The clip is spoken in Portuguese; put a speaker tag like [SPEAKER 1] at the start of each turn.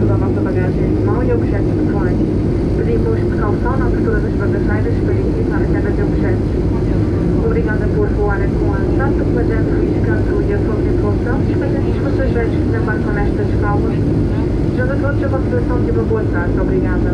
[SPEAKER 1] toda a nossa bagagem de mão e objetos pessoais. Pedimos precaução na abertura das bagageiras para evitar a queda de objetos. Obrigada por voar com a comandante, pagando riscando e a sua tripulação. Respeitamos os passageiros que embarcam nestas escalas. Desejo a todos a consideração de uma boa tarde. Obrigada.